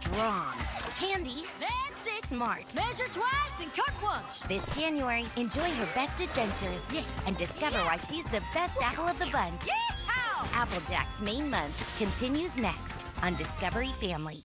strong. Candy, That's it. smart. Measure twice and cut once. This January, enjoy her best adventures. Yes. And discover why she's the best apple of the bunch. Yeehaw! Applejack's Mane month continues next on Discovery Family.